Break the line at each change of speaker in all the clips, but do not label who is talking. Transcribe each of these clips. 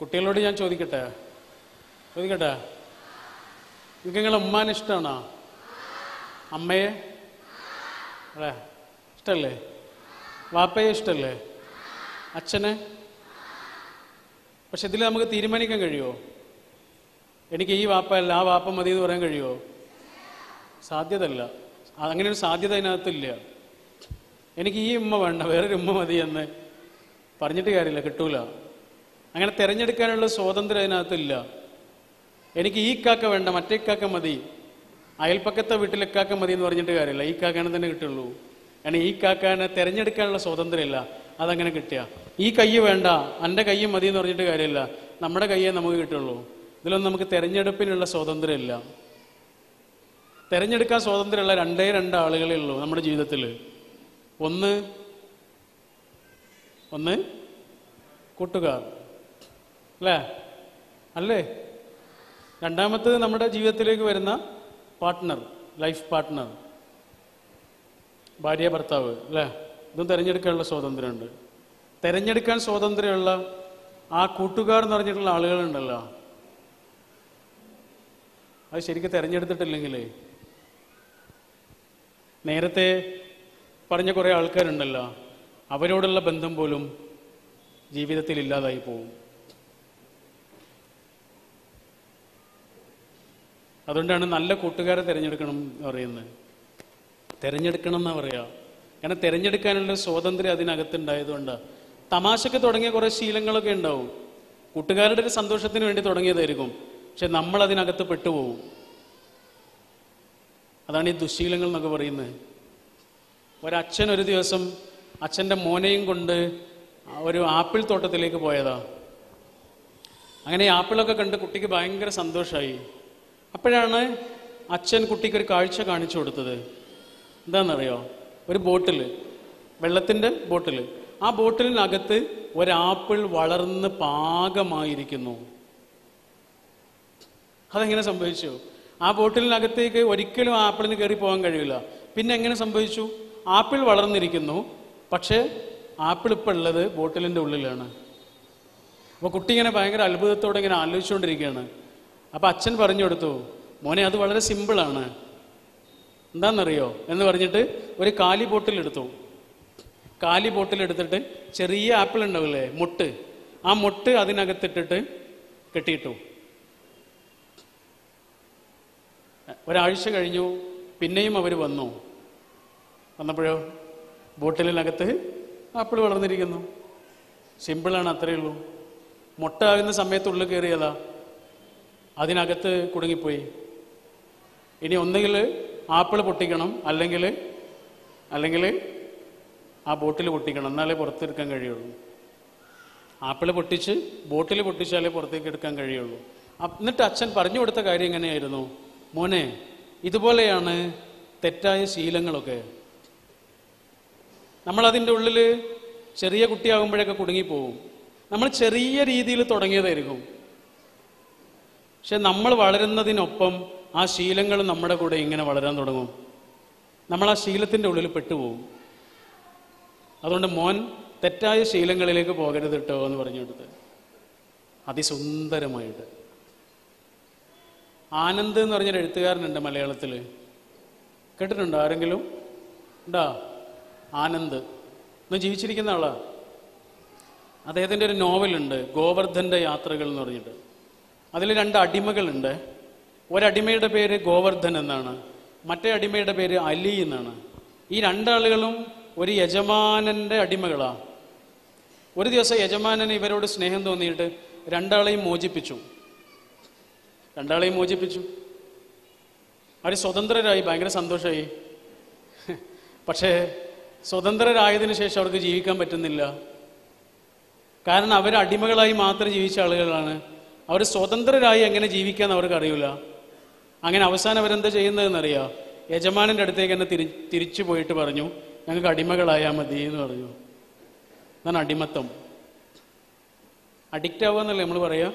കുട്ടികളോട് ഞാൻ ചോദിക്കട്ടെ? ചോദിക്കട്ടെ? നിങ്ങൾക്ക് നിങ്ങളെ ഉമ്മാനെ ഇഷ്ടമാണോ അമ്മയെ? അല്ലേ? ഇഷ്ടല്ലേ? വാപ്പയെ ഇഷ്ടല്ലേ? അച്ഛനെ? പക്ഷെ ഇതിൽ നമുക്ക് തീരുമാനിക്കാൻ കഴിയുമോ? എനിക്ക് ഈ വാപ്പ അല്ല ആ വാപ്പ മതി എന്ന് പറയാൻ കഴിയുമോ? സാധ്യതയല്ല. അങ്ങനെ ഒരു സാധ്യത അതിനകത്തില്ല. എനിക്ക് ഈ ഉമ്മ വേണ്ട വേറൊരു ഉമ്മ മതി എന്ന് പറഞ്ഞിട്ട് കാര്യമില്ല കിട്ടൂല. അങ്ങനെ തിരഞ്ഞെടുക്കാനുള്ള സ്വാതന്ത്ര്യം അതിനകത്തില്ല. എനിക്ക് ഈ കാക്ക വേണ്ട മറ്റേ കാക്ക മതി. അയൽപ്പക്കത്തെ വീട്ടിലെ കാക്ക മതി എന്ന് പറഞ്ഞിട്ട് കാര്യമില്ല. ഈ കാക്കാനെ തന്നെ കിട്ടുള്ളൂ. കാരണം ഈ കാക്കാനെ തിരഞ്ഞെടുക്കാനുള്ള സ്വാതന്ത്ര്യമില്ല. അതങ്ങനെ കിട്ടിയ. ഈ കൈ വേണ്ട എന്റെ കൈ മതി എന്ന് പറഞ്ഞിട്ട് കാര്യമില്ല. നമ്മുടെ കയ്യേ നമുക്ക് കിട്ടുള്ളൂ. ഇതിലൊന്നും നമുക്ക് തിരഞ്ഞെടുപ്പിനുള്ള സ്വാതന്ത്ര്യമില്ല. തിരഞ്ഞെടുക്കാൻ സ്വാതന്ത്ര്യമുള്ള രണ്ടേ രണ്ട് ആളുകളേ ഉള്ളൂ നമ്മുടെ ജീവിതത്തിൽ. ഒന്ന് ഒന്ന് കൂട്ടുകാർ. അല്ലേ? അല്ലേ? രണ്ടാമത്തത് നമ്മുടെ ജീവിതത്തിലേക്ക് വരുന്ന പാർട്ട്ണർ ലൈഫ് പാർട്ട്ണർ ഭാര്യ ഭർത്താവ് അല്ലേ? ഇതും തിരഞ്ഞെടുക്കാനുള്ള സ്വാതന്ത്ര്യമുണ്ട്. തിരഞ്ഞെടുക്കാൻ സ്വാതന്ത്ര്യമുള്ള ആ കൂട്ടുകാർ എന്ന് പറഞ്ഞിട്ടുള്ള ആളുകളുണ്ടല്ലോ. അത് ശരിക്കും തിരഞ്ഞെടുത്തിട്ടില്ലെങ്കിലേ. നേരത്തെ പറഞ്ഞ കുറേ ആൾക്കാരുണ്ടല്ലോ. അവരോടുള്ള ബന്ധം പോലും ജീവിതത്തിൽ ഇല്ലാതായി പോകും അതുകൊണ്ടാണ് നല്ല കൂട്ടുകാരെ തിരഞ്ഞെടുക്കണം എന്ന് പറയുന്നത്. തിരഞ്ഞെടുക്കണം എന്നാ പറയാ. കാരണം തിരഞ്ഞെടുക്കാനുള്ള സ്വാതന്ത്ര്യം അതിനകത്തുണ്ടായതുകൊണ്ടാണ് തമാശക്ക് തുടങ്ങിയ കുറേ ശീലങ്ങളൊക്കെ ഉണ്ടാവും. കൂട്ടുകാരുടെ ഒരു സന്തോഷത്തിന് വേണ്ടി തുടങ്ങിയതായിരിക്കും. പക്ഷെ നമ്മൾ അതിനകത്ത് പെട്ടുപോകും. അതാണ് ഈ ദുശീലങ്ങൾ എന്നൊക്കെ പറയുന്നത്. ഒരച്ഛൻ ഒരു ദിവസം അച്ഛന്റെ മോനെയും കൊണ്ട് ഒരു ആപ്പിൾ തോട്ടത്തിലേക്ക് പോയതാ. അങ്ങനെ ആപ്പിളൊക്കെ കണ്ട് കുട്ടിക്ക് ഭയങ്കര സന്തോഷമായി അപ്പോഴാണ് അച്ഛൻ കുട്ടിക്ക് ഒരു കാഴ്ച കാണിച്ചു കൊടുത്തത്. എന്താണെന്നറിയോ? ഒരു ബോട്ടിൽ വെള്ളത്തിന്റെ ബോട്ടിൽ ആ ബോട്ടിലിനകത്ത് ഒരാപ്പിൾ വളർന്ന് പാകമായിരിക്കുന്നു. അതെങ്ങനെ സംഭവിച്ചു? ആ ബോട്ടിലിനകത്തേക്ക് ഒരിക്കലും ആപ്പിളിന് കയറി പോകാൻ കഴിയില്ല. പിന്നെ എങ്ങനെ സംഭവിച്ചു? ആപ്പിൾ വളർന്നിരിക്കുന്നു പക്ഷേ ആപ്പിൾ ഇപ്പം ഉള്ളത് ബോട്ടിലിന്റെ ഉള്ളിലാണ്. അപ്പോൾ കുട്ടി ഇങ്ങനെ ഭയങ്കര അത്ഭുതത്തോടെ ഇങ്ങനെ ആലോചിച്ചുകൊണ്ടിരിക്കുകയാണ്. അപ്പോൾ അച്ഛൻ പറഞ്ഞു കൊടുത്തു മോനെ അത് വളരെ സിമ്പിളാണ് എന്താണെന്നറിയോ? എന്ന് പറഞ്ഞിട്ട് ഒരു കാലി ബോട്ടിൽ എടുത്തു. കാലി ബോട്ടിൽ എടുത്തിട്ട് ചെറിയ ആപ്പിൾ ഉണ്ടാവില്ലേ മുട്ട്. ആ മുട്ട് അതിനകത്തിട്ടിട്ട് കെട്ടിയിട്ടു. ഒരാഴ്ച കഴിഞ്ഞു പിന്നെയും അവർ വന്നു. വന്നപ്പോഴോ ബോട്ടിലിനകത്ത് ആപ്പിൾ വളർന്നിരിക്കുന്നു. സിമ്പിളാണ് അത്രയേ ഉള്ളൂ. മുട്ടാകുന്ന സമയത്ത് ഉള്ളിൽ കയറിയതാ. അതിനകത്ത് കുടുങ്ങിപ്പോയി. ഇനി ഒന്നുകിൽ ആപ്പിൾ പൊട്ടിക്കണം അല്ലെങ്കിൽ അല്ലെങ്കിൽ ആ ബോട്ടിൽ പൊട്ടിക്കണം എന്നാലേ പുറത്തെടുക്കാൻ കഴിയുള്ളൂ. ആപ്പിൾ പൊട്ടിച്ച് ബോട്ടിൽ പൊട്ടിച്ചാലേ പുറത്തേക്ക് എടുക്കാൻ കഴിയുള്ളൂ. എന്നിട്ട് അച്ഛൻ പറഞ്ഞു കൊടുത്ത കാര്യം എങ്ങനെയായിരുന്നു? മോനെ ഇതുപോലെയാണ് തെറ്റായ ശീലങ്ങളൊക്കെ. നമ്മളതിന്റെ ഉള്ളിൽ ചെറിയ കുട്ടിയാകുമ്പോഴൊക്കെ കുടുങ്ങിപ്പോവും. നമ്മൾ ചെറിയ രീതിയിൽ തുടങ്ങിയതായിരിക്കും. പക്ഷെ നമ്മൾ വളരുന്നതിനൊപ്പം ആ ശീലങ്ങൾ നമ്മുടെ കൂടെ ഇങ്ങനെ വളരാൻ തുടങ്ങും. നമ്മൾ ആ ശീലത്തിന്റെ ഉള്ളിൽ പെട്ടുപോകും. അതുകൊണ്ട് മോൻ തെറ്റായ ശീലങ്ങളിലേക്ക് പോകരുത് കേട്ടോ എന്ന് പറഞ്ഞു കൊടുത്ത്. അതിസുന്ദരമായിട്ട്. ആനന്ദ് എന്ന് പറഞ്ഞൊരു എഴുത്തുകാരനുണ്ട് മലയാളത്തിൽ. കേട്ടിട്ടുണ്ടോ ആരെങ്കിലും? ഉണ്ടോ? ആനന്ദ്. ഇന്ന് ജീവിച്ചിരിക്കുന്ന ആളാ. അദ്ദേഹത്തിന്റെ ഒരു നോവലുണ്ട് ഗോവർദ്ധന്റെ യാത്രകൾ എന്ന് പറഞ്ഞിട്ട്. അതിൽ രണ്ട് അടിമകളുണ്ട്. ഒരടിമയുടെ പേര് ഗോവർദ്ധൻ എന്നാണ്. മറ്റേ അടിമയുടെ പേര് അലി എന്നാണ്. ഈ രണ്ടാളുകളും ഒരു യജമാനന്റെ അടിമകളാണ് ഒരു ദിവസം യജമാനന് ഇവരോട് സ്നേഹം തോന്നിയിട്ട് രണ്ടാളെയും മോചിപ്പിച്ചു. രണ്ടാളെയും മോചിപ്പിച്ചു. അവർ സ്വതന്ത്രരായി ഭയങ്കര സന്തോഷമായി പക്ഷേ സ്വതന്ത്രരായതിനു ശേഷം അവർക്ക് ജീവിക്കാൻ പറ്റുന്നില്ല. കാരണം അവർ അടിമകളായി മാത്രം ജീവിച്ച ആളുകളാണ് അവർ സ്വതന്ത്രരായി എങ്ങനെ ജീവിക്കാന്ന് അവർക്ക് അറിയില്ല അങ്ങനെ അവസാനം അവരെന്താ ചെയ്യുന്നതെന്നറിയാം? യജമാനന്റെ അടുത്തേക്ക് എന്നെ തിരി തിരിച്ചു പോയിട്ട് പറഞ്ഞു ഞങ്ങൾക്ക് അടിമകളായാൽ മതി എന്ന് പറഞ്ഞു. അതാണ് അടിമത്തം. അഡിക്റ്റ് ആവുക എന്നല്ലേ നമ്മൾ പറയാ?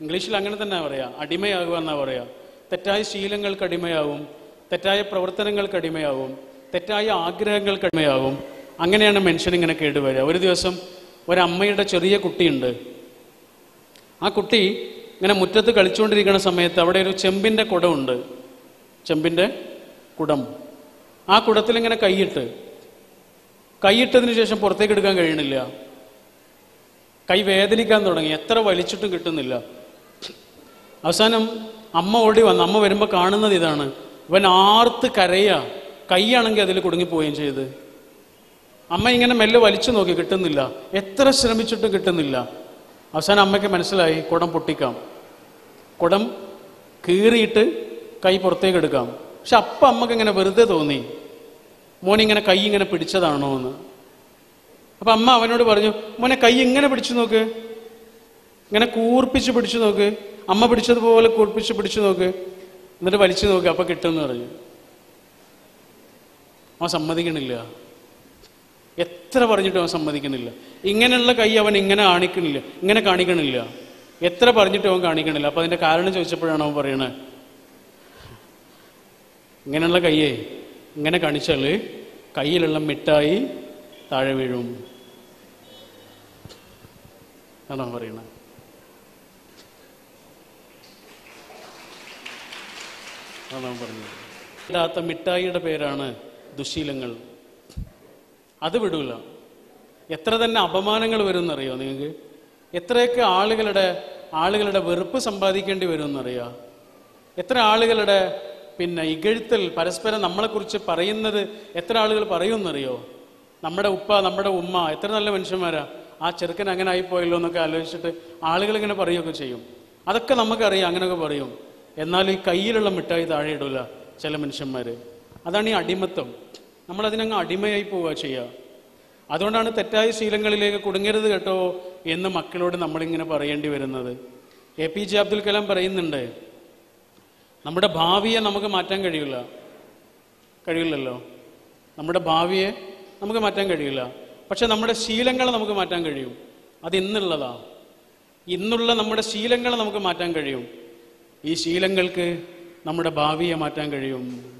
ഇംഗ്ലീഷിൽ അങ്ങനെ തന്നെ പറയാ. അടിമയാകുക എന്നാ പറയാ. തെറ്റായ ശീലങ്ങൾക്ക് അടിമയാവും തെറ്റായ പ്രവർത്തനങ്ങൾക്ക് അടിമയാവും തെറ്റായ ആഗ്രഹങ്ങൾക്ക് അടിമയാവും. അങ്ങനെയാണ് മനുഷ്യൻ ഇങ്ങനെ കേടുവരിക. ഒരു ദിവസം ഒരമ്മയുടെ ചെറിയ കുട്ടിയുണ്ട്. ആ കുട്ടി ഇങ്ങനെ മുറ്റത്ത് കളിച്ചുകൊണ്ടിരിക്കുന്ന സമയത്ത് അവിടെ ഒരു ചെമ്പിന്റെ കുടമുണ്ട്. ചെമ്പിന്റെ കുടം. ആ കുടത്തിൽ ഇങ്ങനെ കൈയിട്ട് കൈയിട്ടതിന് ശേഷം പുറത്തേക്ക് എടുക്കാൻ കഴിയണില്ല. കൈ വേദനിക്കാൻ തുടങ്ങി. എത്ര വലിച്ചിട്ടും കിട്ടുന്നില്ല. അവസാനം അമ്മ ഓടി വന്നു അമ്മ വരുമ്പോൾ കാണുന്നത് ഇതാണ്. ഇവൻ ആർത്ത് കരയുക കൈയാണെങ്കിൽ അതിൽ കുടുങ്ങിപ്പോവുകയും ചെയ്ത്. അമ്മ ഇങ്ങനെ മെല്ലെ വലിച്ചു നോക്കി കിട്ടുന്നില്ല. എത്ര ശ്രമിച്ചിട്ടും കിട്ടുന്നില്ല. അവസാനം അമ്മയ്ക്ക് മനസ്സിലായി കുടം പൊട്ടിക്കാം. കുടം കീറിയിട്ട് കൈ പുറത്തേക്ക് എടുക്കാം. പക്ഷെ അപ്പം അമ്മയ്ക്ക് ഇങ്ങനെ വെറുതെ തോന്നി. മോനിങ്ങനെ കൈ ഇങ്ങനെ പിടിച്ചതാണോ എന്ന്. അപ്പം അമ്മ അവനോട് പറഞ്ഞു മോനെ കൈ ഇങ്ങനെ പിടിച്ചു നോക്ക്. ഇങ്ങനെ കൂർപ്പിച്ച് പിടിച്ചു നോക്ക്. അമ്മ പിടിച്ചതുപോലെ കൂർപ്പിച്ച് പിടിച്ചു നോക്ക്. എന്നിട്ട് വലിച്ചു നോക്ക് അപ്പം കിട്ടുമെന്ന് പറഞ്ഞു. അവൻ സമ്മതിക്കണില്ല. എത്ര പറഞ്ഞിട്ടും അവൻ സമ്മതിക്കണില്ല. ഇങ്ങനെയുള്ള കൈ അവൻ ഇങ്ങനെ കാണിക്കണില്ല. ഇങ്ങനെ കാണിക്കണില്ല. എത്ര പറഞ്ഞിട്ട് അവൻ കാണിക്കണില്ല. അപ്പൊ അതിന്റെ കാരണം ചോദിച്ചപ്പോഴാണ് അവൻ പറയണത് ഇങ്ങനെയുള്ള കയ്യേ ഇങ്ങനെ കാണിച്ചാൽ കയ്യിലുള്ള മിഠായി താഴെ വീഴും. അതാണ് പറയണ. അതാണ് പറഞ്ഞത്. ഇടാത്ത മിഠായിയുടെ പേരാണ് ദുശീലങ്ങൾ. അത് വിടൂല. എത്ര തന്നെ അപമാനങ്ങൾ വരുമെന്നറിയോ നിങ്ങൾക്ക്? എത്രയൊക്കെ ആളുകളുടെ ആളുകളുടെ വെറുപ്പ് സമ്പാദിക്കേണ്ടി വരുമെന്നറിയോ? എത്ര ആളുകളുടെ പിന്നെ ഇകഴ്ത്തൽ പരസ്പരം നമ്മളെക്കുറിച്ച് പറയുന്നത് എത്ര ആളുകൾ പറയുമെന്നറിയോ? നമ്മുടെ ഉപ്പ നമ്മുടെ ഉമ്മ എത്ര നല്ല മനുഷ്യന്മാരാ. ആ ചെറുക്കൻ അങ്ങനെ ആയിപ്പോയല്ലോ എന്നൊക്കെ ആലോചിച്ചിട്ട് ആളുകൾ ഇങ്ങനെ പറയുകയൊക്കെ ചെയ്യും. അതൊക്കെ നമുക്കറിയാം അങ്ങനെയൊക്കെ പറയും. എന്നാൽ ഈ കയ്യിലുള്ള മിഠായി താഴെ ഇടൂല ചില മനുഷ്യന്മാർ അതാണ് ഈ അടിമത്തം. നമ്മളതിനങ്ങ് അടിമയായി പോവുക ചെയ്യുക. അതുകൊണ്ടാണ് തെറ്റായ ശീലങ്ങളിലേക്ക് കുടുങ്ങരുത് കേട്ടോ എന്ന് മക്കളോട് നമ്മളിങ്ങനെ പറയേണ്ടി വരുന്നത്. A P J Abdul Kalam പറയുന്നുണ്ട് നമ്മുടെ ഭാവിയെ നമുക്ക് മാറ്റാൻ കഴിയില്ല. കഴിയില്ലല്ലോ. നമ്മുടെ ഭാവിയെ നമുക്ക് മാറ്റാൻ കഴിയില്ല. പക്ഷെ നമ്മുടെ ശീലങ്ങളെ നമുക്ക് മാറ്റാൻ കഴിയും. അത് ഇന്നുള്ളതാ. ഇന്നുള്ള നമ്മുടെ ശീലങ്ങളെ നമുക്ക് മാറ്റാൻ കഴിയും. ഈ ശീലങ്ങൾക്ക് നമ്മുടെ ഭാവിയെ മാറ്റാൻ കഴിയും.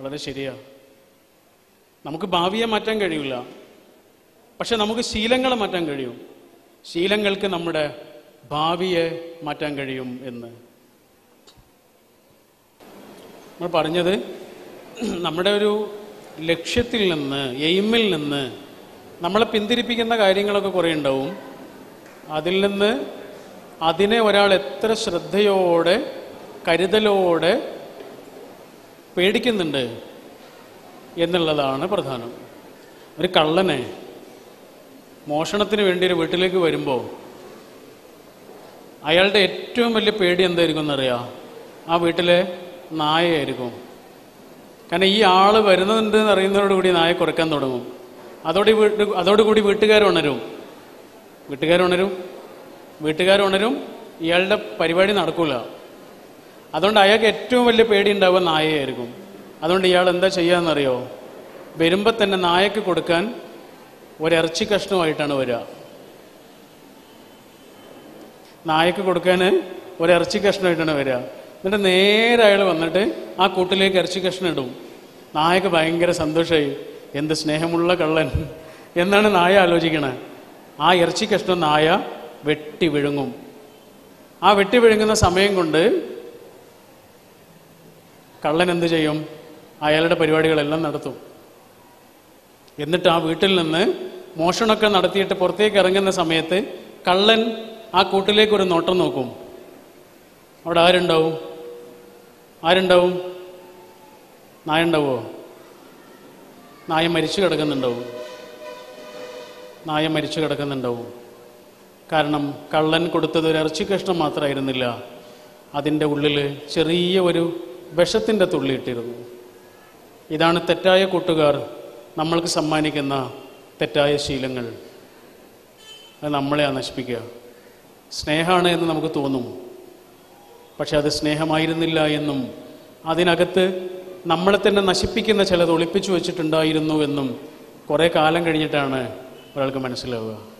വളരെ ശരിയാ. നമുക്ക് ഭാവിയെ മാറ്റാൻ കഴിയില്ല പക്ഷെ നമുക്ക് ശീലങ്ങളെ മാറ്റാൻ കഴിയും. ശീലങ്ങൾക്ക് നമ്മുടെ ഭാവിയെ മാറ്റാൻ കഴിയും എന്ന്. നമ്മൾ പറഞ്ഞത് നമ്മുടെ ഒരു ലക്ഷ്യത്തിൽ നിന്ന് എയിമിൽ നിന്ന് നമ്മളെ പിന്തിരിപ്പിക്കുന്ന കാര്യങ്ങളൊക്കെ കുറേ ഉണ്ടാവും. അതിൽ നിന്ന് അതിനെ ഒരാൾ എത്ര ശ്രദ്ധയോടെ കരുതലോടെ പേടിക്കുന്നുണ്ട് എന്നുള്ളതാണ് പ്രധാനം. ഒരു കള്ളനെ മോഷണത്തിന് വേണ്ടി ഒരു വീട്ടിലേക്ക് വരുമ്പോൾ അയാളുടെ ഏറ്റവും വലിയ പേടി എന്തായിരിക്കും എന്നറിയാം? ആ വീട്ടിലെ നായയായിരിക്കും. കാരണം ഈ ആൾ വരുന്നുണ്ട് എന്ന് അറിയുന്നതോടുകൂടി നായ കുറയ്ക്കാൻ തുടങ്ങും. അതോടെ വീട്ട് അതോടുകൂടി ഉണരും. വീട്ടുകാർ ഉണരും. ഇയാളുടെ പരിപാടി നടക്കൂല. അതുകൊണ്ട് അയാൾക്ക് ഏറ്റവും വലിയ പേടി ഉണ്ടാവുക നായയായിരിക്കും. അതുകൊണ്ട് ഇയാൾ എന്താ ചെയ്യാന്നറിയോ? വരുമ്പോൾ തന്നെ നായക്ക് കൊടുക്കാൻ ഒരിറച്ചി കഷ്ണമായിട്ടാണ് വരിക. നായക്ക് കൊടുക്കാൻ ഒരിറച്ചി കഷ്ണമായിട്ടാണ് വരിക. എന്നിട്ട് നേരെ അയാൾ വന്നിട്ട് ആ കൂട്ടിലേക്ക് ഇറച്ചി കഷ്ണം ഇടും. നായക്ക് ഭയങ്കര സന്തോഷമായി. എന്ത് സ്നേഹമുള്ള കള്ളൻ. എന്നാണ് നായ ആലോചിക്കണത് ആ ഇറച്ചി കഷ്ണം നായ വെട്ടി വിഴുങ്ങും. ആ വെട്ടി വിഴുങ്ങുന്ന സമയം കൊണ്ട് കള്ളൻ എന്ത് ചെയ്യും? അയാളുടെ പരിപാടികളെല്ലാം നടത്തും. എന്നിട്ട് ആ വീട്ടിൽ നിന്ന് മോഷണമൊക്കെ നടത്തിയിട്ട് പുറത്തേക്ക് ഇറങ്ങുന്ന സമയത്ത് കള്ളൻ ആ കൂട്ടിലേക്ക് ഒരു നോട്ടം നോക്കും. അവിടെ ആരുണ്ടാവും? ആരുണ്ടാവും? നായ ഉണ്ടാവോ നായ മരിച്ചു കിടക്കുന്നുണ്ടാവും. നായ മരിച്ചു കിടക്കുന്നുണ്ടാവും. കാരണം കള്ളൻ കൊടുത്തത് ഒരു ഇറച്ചി കഷ്ണം മാത്രമായിരുന്നില്ല. അതിന്റെ ഉള്ളിൽ ചെറിയ ഒരു വിഷത്തിന്റെ തുള്ളി ഇട്ടിരുന്നു. ഇതാണ് തെറ്റായ കൂട്ടുകാർ നമ്മൾക്ക് സമ്മാനിക്കുന്ന തെറ്റായ ശീലങ്ങൾ. അത് നമ്മളെ നശിപ്പിക്കുക. സ്നേഹമാണ് എന്ന് നമുക്ക് തോന്നും. പക്ഷെ അത് സ്നേഹമായിരുന്നില്ല എന്നും അതിനകത്ത് നമ്മളെ തന്നെ നശിപ്പിക്കുന്ന ചിലത് ഒളിപ്പിച്ചു വെച്ചിട്ടുണ്ടായിരുന്നു എന്നും കുറേ കാലം കഴിഞ്ഞിട്ടാണ് ഒരാൾക്ക് മനസ്സിലാവുക.